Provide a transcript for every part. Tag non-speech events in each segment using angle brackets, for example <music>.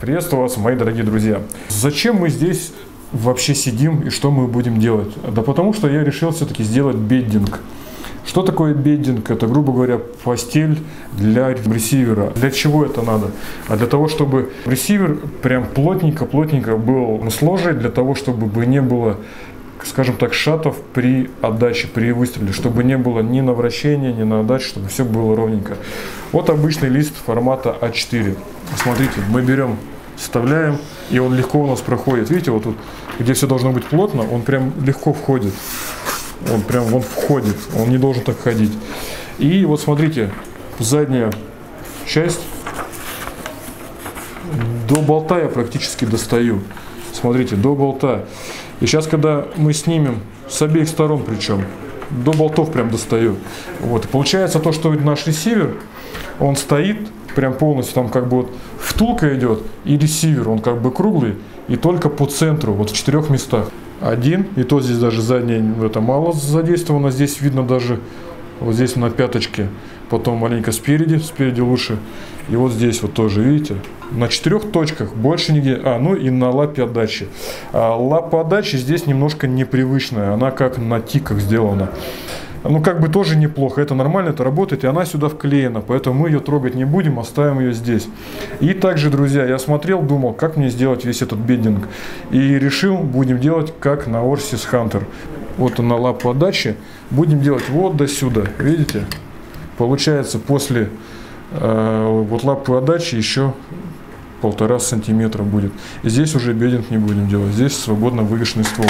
Приветствую вас, мои дорогие друзья. Зачем мы здесь вообще сидим и что мы будем делать? Да потому что я решил все-таки сделать беддинг. Что такое беддинг? Это, грубо говоря, постель для ресивера. Для чего это надо? А для того, чтобы ресивер прям плотненько-плотненько был сложен, для того, чтобы не было скажем так, шатов при отдаче, при выстреле, чтобы не было ни на вращение, ни на отдаче, чтобы все было ровненько. Вот обычный лист формата А4. Смотрите, мы берем, вставляем, и он легко у нас проходит. Видите, вот тут, где все должно быть плотно, он прям легко входит. Он прям он входит, он не должен так ходить. И вот смотрите, задняя часть до болта я практически достаю. Смотрите, до болта. И сейчас, когда мы снимем с обеих сторон причем, до болтов прям достаю. Вот. И получается то, что наш ресивер, он стоит прям полностью, там как бы вот втулка идет, и ресивер, он как бы круглый, и только по центру, вот в четырех местах. Один, и то здесь даже заднее это мало задействовано, здесь видно даже вот здесь на пяточке, потом маленько спереди, спереди лучше, и вот здесь вот тоже, видите, на четырех точках, больше нигде, а, ну и на лапе отдачи. А лапа отдачи здесь немножко непривычная, она как на тиках сделана. Ну, как бы тоже неплохо, это нормально, это работает, и она сюда вклеена, поэтому мы ее трогать не будем, оставим ее здесь. И также, друзья, я смотрел, думал, как мне сделать весь этот беддинг, и решил, будем делать как на Орсис Хантер. Вот она лапа отдачи, будем делать вот до сюда, видите? Получается, после э, вот лапы отдачи еще полтора сантиметра будет. Здесь уже бединг не будем делать, здесь свободно вывешенный ствол.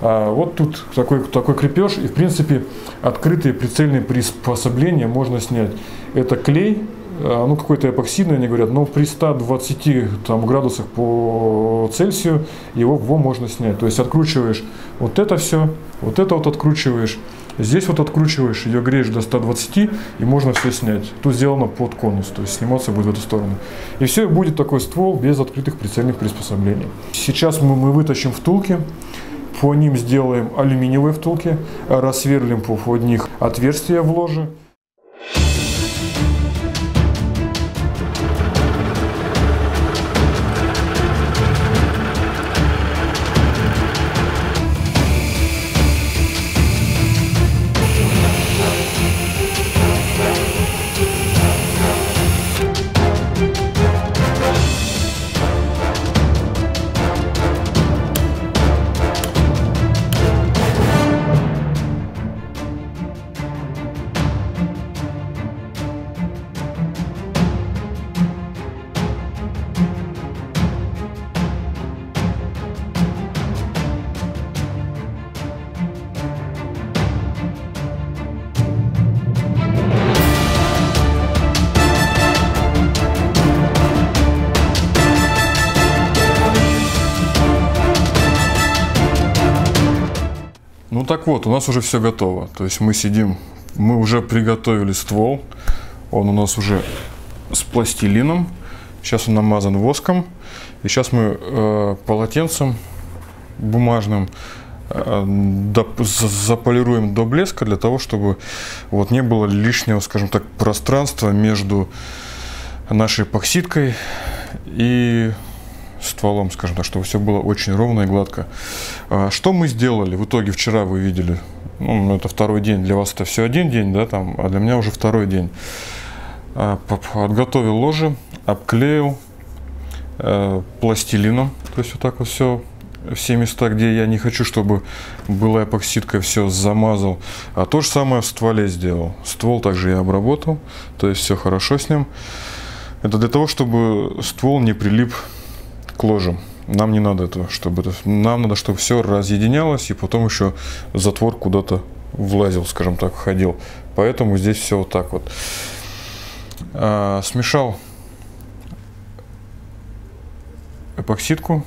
А вот тут такой, такой крепеж, и в принципе открытые прицельные приспособления можно снять. Это клей, а, ну какой-то эпоксидный, они говорят, но при 120 там, градусах по Цельсию его, его можно снять. То есть откручиваешь вот это все, вот это вот откручиваешь, Здесь вот откручиваешь, ее греешь до 120 и можно все снять. Тут сделано под конус, то есть сниматься будет в эту сторону. И все, будет такой ствол без открытых прицельных приспособлений. Сейчас мы, мы вытащим втулки, по ним сделаем алюминиевые втулки, рассверлим по них отверстия в ложе. Так вот, у нас уже все готово. То есть мы сидим, мы уже приготовили ствол. Он у нас уже с пластилином. Сейчас он намазан воском. И сейчас мы э, полотенцем бумажным э, заполируем до блеска для того, чтобы вот не было лишнего, скажем так, пространства между нашей эпоксидкой и стволом, скажем так, чтобы все было очень ровно и гладко. А, что мы сделали? В итоге вчера вы видели, ну, это второй день, для вас это все один день, да, там, а для меня уже второй день. А, подготовил ложе, обклеил э, пластилином, то есть вот так вот все все места, где я не хочу, чтобы была эпоксидка, все замазал. А то же самое в стволе сделал. Ствол также я обработал, то есть все хорошо с ним. Это для того, чтобы ствол не прилип к ложам. Нам не надо этого, чтобы это, нам надо, чтобы все разъединялось и потом еще затвор куда-то влазил, скажем так, входил. Поэтому здесь все вот так вот. А, смешал эпоксидку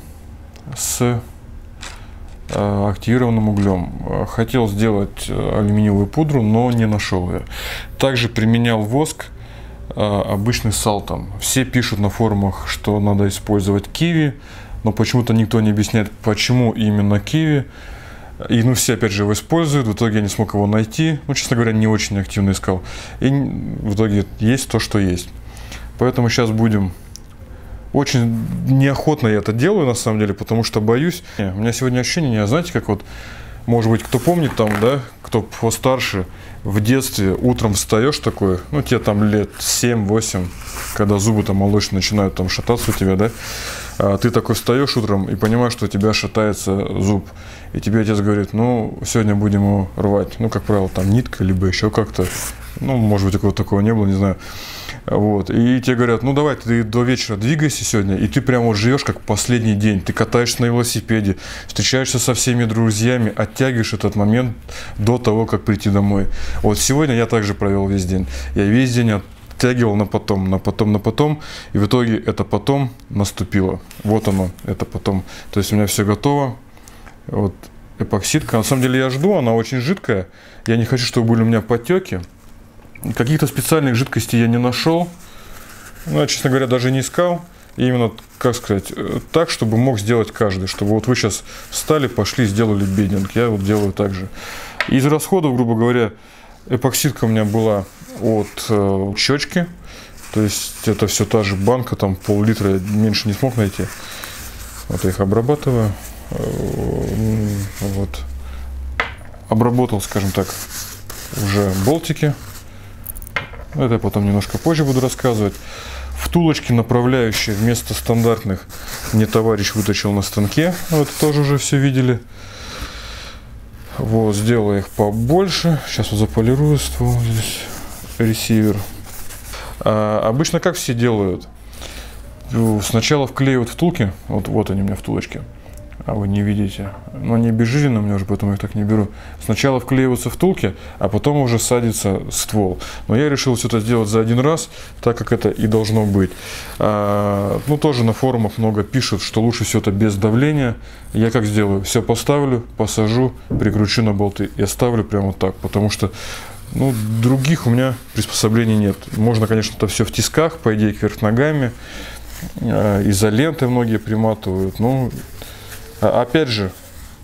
с а, активированным углем. Хотел сделать э, алюминиевую пудру, но не нашел ее. Также применял воск а, обычный салтом. Все пишут на форумах, что надо использовать киви, но почему-то никто не объясняет, почему именно киви. И ну все опять же его используют, в итоге я не смог его найти, ну честно говоря не очень активно искал. И в итоге есть то, что есть. Поэтому сейчас будем очень неохотно я это делаю, на самом деле, потому что боюсь. У меня сегодня ощущение, знаете, как вот, может быть, кто помнит там, да, кто постарше, в детстве утром встаешь такой, ну, тебе там лет 7-8, когда зубы там молочные начинают там шататься у тебя, да, а ты такой встаешь утром и понимаешь, что у тебя шатается зуб. И тебе отец говорит, ну, сегодня будем его рвать. Ну, как правило, там нитка, либо еще как-то. Ну, может быть, такого, такого не было, не знаю. Вот. И тебе говорят, ну давай, ты до вечера двигайся сегодня, и ты прямо вот живешь как последний день. Ты катаешься на велосипеде, встречаешься со всеми друзьями, оттягиваешь этот момент до того, как прийти домой. Вот сегодня я также провел весь день. Я весь день оттягивал на потом, на потом, на потом, и в итоге это потом наступило. Вот оно, это потом. То есть у меня все готово. Вот эпоксидка. На самом деле я жду, она очень жидкая. Я не хочу, чтобы были у меня потеки. Каких-то специальных жидкостей я не нашел. Ну, я, честно говоря, даже не искал. И именно, как сказать, э, так, чтобы мог сделать каждый. Чтобы вот вы сейчас встали, пошли, сделали бединг. Я вот делаю так же. Из расходов, грубо говоря, эпоксидка у меня была от э, щечки. То есть это все та же банка, там пол-литра, я меньше не смог найти. Вот я их обрабатываю. Э, вот. Обработал, скажем так, уже болтики. Это я потом немножко позже буду рассказывать. Втулочки направляющие вместо стандартных мне товарищ вытащил на станке. Вот тоже уже все видели. Вот, сделаю их побольше. Сейчас вот заполирую ствол здесь. Ресивер. А, обычно как все делают? Сначала вклеивают втулки. Вот, вот они у меня втулочки а вы не видите. Но они безжизненные у меня уже, поэтому я их так не беру. Сначала вклеиваются втулки, а потом уже садится ствол. Но я решил все это сделать за один раз, так как это и должно быть. А, ну, тоже на форумах много пишут, что лучше все это без давления. Я как сделаю? Все поставлю, посажу, прикручу на болты и оставлю прямо вот так, потому что ну, других у меня приспособлений нет. Можно, конечно, это все в тисках, по идее, кверх ногами. А, изоленты многие приматывают. Ну, а, опять же,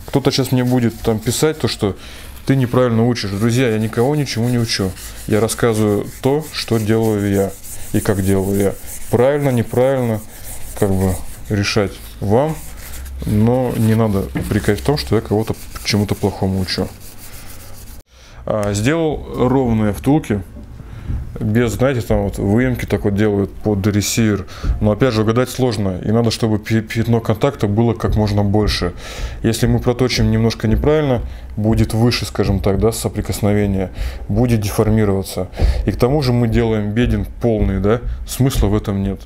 кто-то сейчас мне будет там писать то, что ты неправильно учишь. Друзья, я никого ничему не учу. Я рассказываю то, что делаю я и как делаю я. Правильно, неправильно, как бы решать вам, но не надо упрекать в том, что я кого-то чему-то плохому учу. А, сделал ровные втулки без, знаете, там вот выемки так вот делают под ресивер. Но опять же, угадать сложно. И надо, чтобы пятно контакта было как можно больше. Если мы проточим немножко неправильно, будет выше, скажем так, да, соприкосновение, будет деформироваться. И к тому же мы делаем бединг полный, да, смысла в этом нет.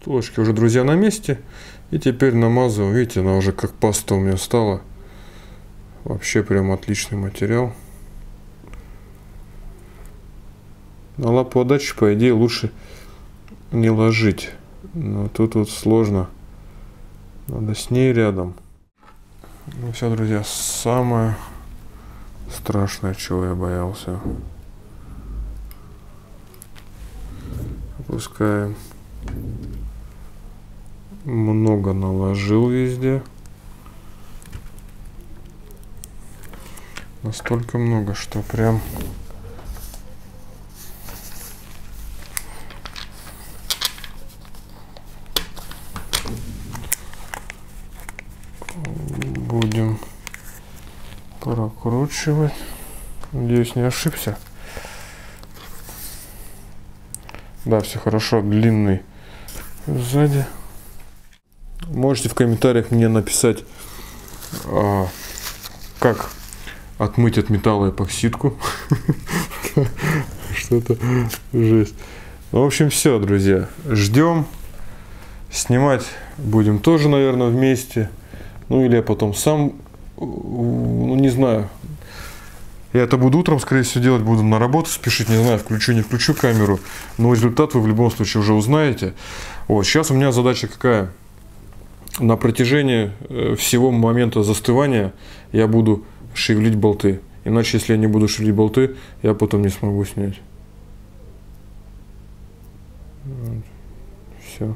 Втулочки уже, друзья, на месте. И теперь намазываю, видите, она уже как паста у меня стала. Вообще прям отличный материал. На лапу отдачи, по идее, лучше не ложить. Но тут вот сложно. Надо с ней рядом. Ну все, друзья, самое страшное, чего я боялся. Опускаем. Много наложил везде. Настолько много, что прям будем прокручивать. Надеюсь, не ошибся. Да, все хорошо. Длинный сзади. Можете в комментариях мне написать, а, как отмыть от металла эпоксидку. <laughs> Что-то жесть. В общем, все, друзья. Ждем. Снимать будем тоже, наверное, вместе. Ну или я потом сам, ну не знаю. Я это буду утром, скорее всего, делать, буду на работу спешить, не знаю, включу, не включу камеру. Но результат вы в любом случае уже узнаете. Вот, сейчас у меня задача какая? На протяжении э, всего момента застывания я буду шевелить болты. Иначе, если я не буду шевелить болты, я потом не смогу снять. Все.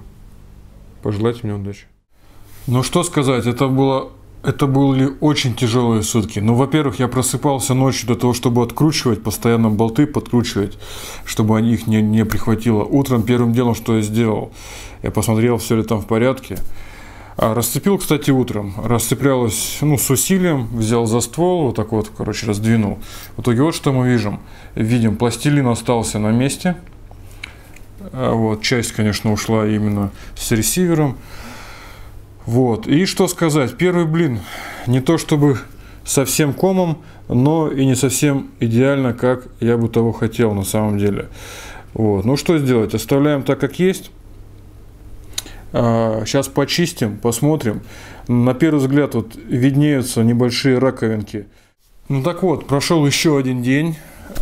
Пожелайте мне удачи. Ну что сказать, это было Это были очень тяжелые сутки. Ну, во-первых, я просыпался ночью для того, чтобы откручивать, постоянно болты подкручивать, чтобы они их не, не прихватило. Утром первым делом, что я сделал, я посмотрел, все ли там в порядке. А расцепил, кстати, утром. Расцеплялось, ну, с усилием, взял за ствол, вот так вот, короче, раздвинул. В итоге вот что мы видим. Видим, пластилин остался на месте. А вот, часть, конечно, ушла именно с ресивером. Вот. И что сказать, первый блин, не то чтобы совсем комом, но и не совсем идеально, как я бы того хотел на самом деле. Вот. Ну что сделать, оставляем так, как есть. Сейчас а, почистим, посмотрим. На первый взгляд вот виднеются небольшие раковинки. Ну так вот, прошел еще один день.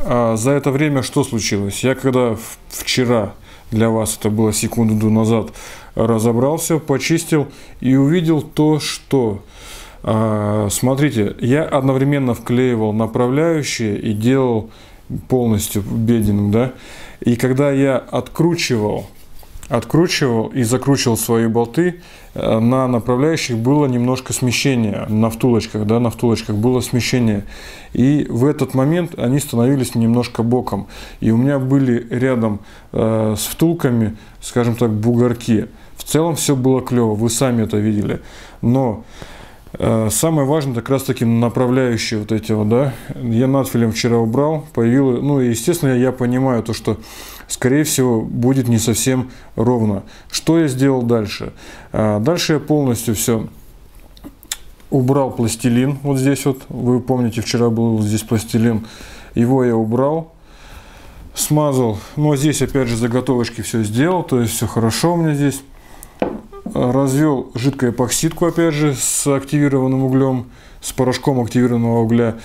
А за это время что случилось? Я когда вчера, для вас это было секунду назад, разобрался, почистил и увидел то, что... А, смотрите, я одновременно вклеивал направляющие и делал полностью бединг, да. И когда я откручивал откручивал и закручивал свои болты, э, на направляющих было немножко смещение, на втулочках, да, на втулочках было смещение. И в этот момент они становились немножко боком. И у меня были рядом э, с втулками, скажем так, бугорки. В целом все было клево, вы сами это видели. Но самое важное, как раз таки направляющие вот эти вот, да, я надфилем вчера убрал, появилось, ну, естественно, я понимаю то, что скорее всего, будет не совсем ровно. Что я сделал дальше? А, дальше я полностью все убрал пластилин. Вот здесь вот, вы помните, вчера был здесь пластилин. Его я убрал, смазал. Ну, а здесь опять же заготовочки все сделал, то есть все хорошо у меня здесь. Развел жидкую эпоксидку, опять же, с активированным углем, с порошком активированного угля.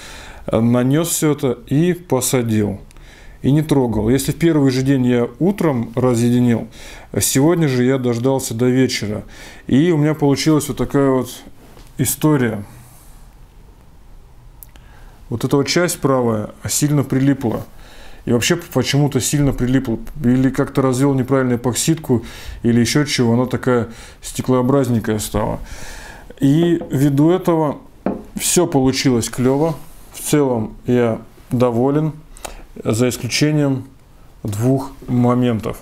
Нанес все это и посадил и не трогал. Если в первый же день я утром разъединил, сегодня же я дождался до вечера. И у меня получилась вот такая вот история. Вот эта вот часть правая сильно прилипла. И вообще почему-то сильно прилипла. Или как-то развел неправильно эпоксидку, или еще чего. Она такая стеклообразненькая стала. И ввиду этого все получилось клево. В целом я доволен за исключением двух моментов.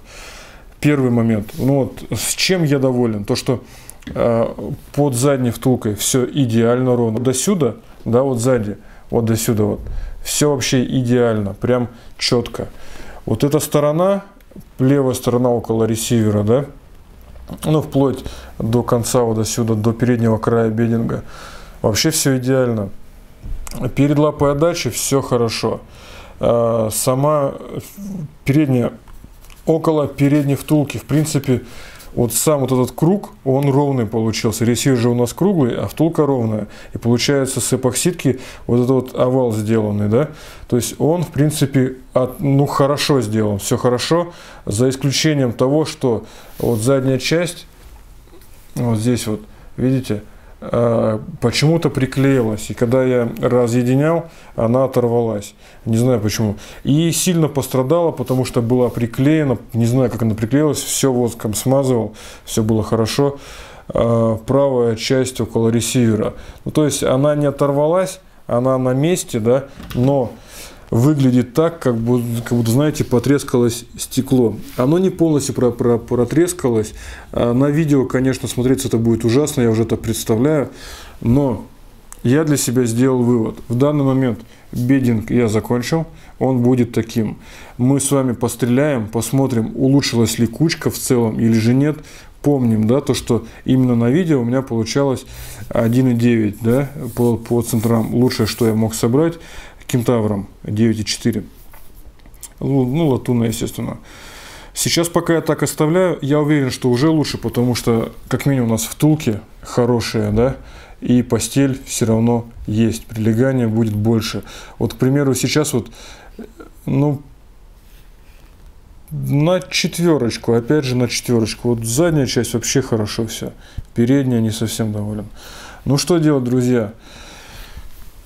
Первый момент, ну вот с чем я доволен, то что э, под задней втулкой все идеально ровно. До сюда, да, вот сзади, вот до сюда вот, все вообще идеально, прям четко. Вот эта сторона, левая сторона около ресивера, да, ну вплоть до конца вот до сюда, до переднего края бединга, вообще все идеально. Перед лапой отдачи все хорошо. Э, сама передняя, около передней втулки, в принципе, вот сам вот этот круг, он ровный получился. Ресивер же у нас круглый, а втулка ровная. И получается с эпоксидки вот этот вот овал сделанный, да. То есть он, в принципе, от, ну, хорошо сделан, все хорошо, за исключением того, что вот задняя часть, вот здесь вот, видите, почему-то приклеилась. И когда я разъединял, она оторвалась. Не знаю почему. И сильно пострадала, потому что была приклеена. Не знаю, как она приклеилась. Все воском смазывал. Все было хорошо. Э, правая часть около ресивера. Ну, то есть она не оторвалась, она на месте, да, но выглядит так, как будто, как будто, знаете, потрескалось стекло. Оно не полностью про, про, протрескалось. На видео, конечно, смотреться это будет ужасно, я уже это представляю. Но я для себя сделал вывод. В данный момент бединг я закончил, он будет таким. Мы с вами постреляем, посмотрим, улучшилась ли кучка в целом или же нет. Помним, да, то, что именно на видео у меня получалось 1,9 да, по, по центрам. Лучшее, что я мог собрать кентавром 9,4. Ну, ну, латунная, естественно. Сейчас пока я так оставляю, я уверен, что уже лучше, потому что как минимум у нас втулки хорошие, да, и постель все равно есть, прилегание будет больше. Вот, к примеру, сейчас вот, ну, на четверочку, опять же на четверочку. Вот задняя часть вообще хорошо все, передняя не совсем доволен. Ну что делать, друзья?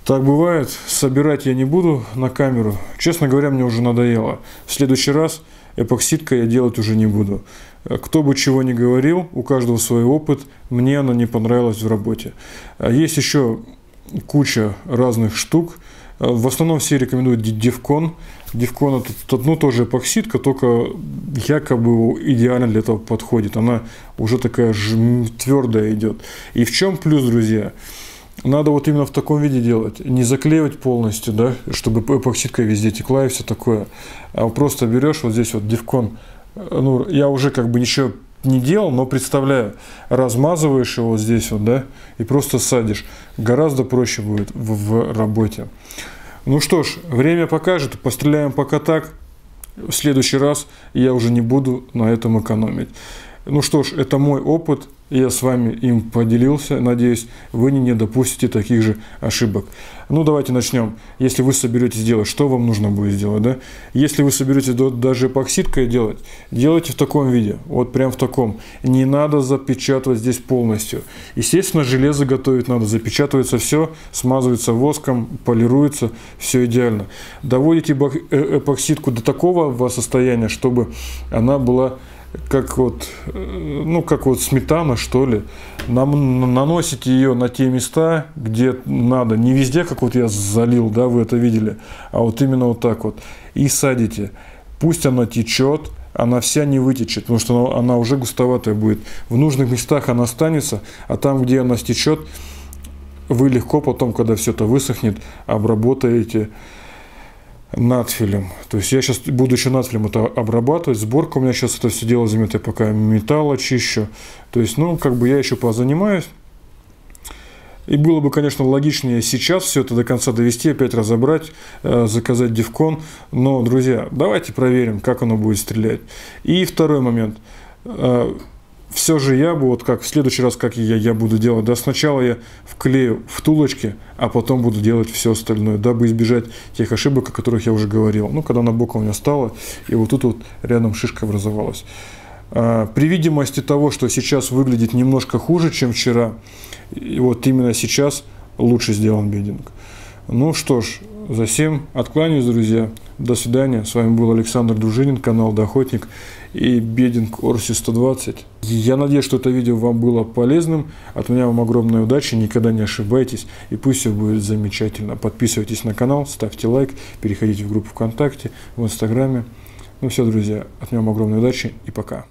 Так бывает, собирать я не буду на камеру. Честно говоря, мне уже надоело. В следующий раз эпоксидка я делать уже не буду. Кто бы чего ни говорил, у каждого свой опыт, мне оно не понравилось в работе. А есть еще куча разных штук. В основном все рекомендуют Девкон. Девкон это ну, тоже эпоксидка, только якобы идеально для этого подходит. Она уже такая твердая идет. И в чем плюс, друзья? Надо вот именно в таком виде делать. Не заклеивать полностью, да, чтобы эпоксидка везде текла и все такое. А просто берешь вот здесь вот Девкон. Ну, я уже как бы ничего не делал, но представляю, размазываешь его здесь вот, да, и просто садишь. Гораздо проще будет в, в работе. Ну что ж, время покажет, постреляем пока так. В следующий раз я уже не буду на этом экономить. Ну что ж, это мой опыт. Я с вами им поделился. Надеюсь, вы не допустите таких же ошибок. Ну, давайте начнем. Если вы соберетесь делать, что вам нужно будет сделать, да? Если вы соберетесь даже эпоксидкой делать, делайте в таком виде. Вот прям в таком. Не надо запечатывать здесь полностью. Естественно, железо готовить надо. Запечатывается все, смазывается воском, полируется. Все идеально. Доводите э, эпоксидку до такого состояния, чтобы она была как вот, ну, как вот сметана, что ли. Нам, наносите ее на те места, где надо. Не везде, как вот я залил, да, вы это видели, а вот именно вот так вот. И садите. Пусть она течет, она вся не вытечет, потому что она, она уже густоватая будет. В нужных местах она останется, а там, где она стечет, вы легко потом, когда все это высохнет, обработаете надфилем. То есть я сейчас буду еще надфилем это обрабатывать. Сборка у меня сейчас это все дело займет, я пока металл очищу. То есть, ну, как бы я еще позанимаюсь. И было бы, конечно, логичнее сейчас все это до конца довести, опять разобрать, э, заказать дивкон. Но, друзья, давайте проверим, как оно будет стрелять. И второй момент. Все же я бы, вот как в следующий раз, как я, я буду делать, да, сначала я вклею втулочки, а потом буду делать все остальное, дабы избежать тех ошибок, о которых я уже говорил. Ну, когда на бока у меня стало, и вот тут вот рядом шишка образовалась. А, при видимости того, что сейчас выглядит немножко хуже, чем вчера, и вот именно сейчас лучше сделан бединг. Ну что ж, за всем откланяюсь, друзья. До свидания. С вами был Александр Дружинин, канал Доходник и Бединг Орси 120. Я надеюсь, что это видео вам было полезным. От меня вам огромной удачи, никогда не ошибайтесь и пусть все будет замечательно. Подписывайтесь на канал, ставьте лайк, переходите в группу ВКонтакте, в Инстаграме. Ну все, друзья, от меня вам огромной удачи и пока.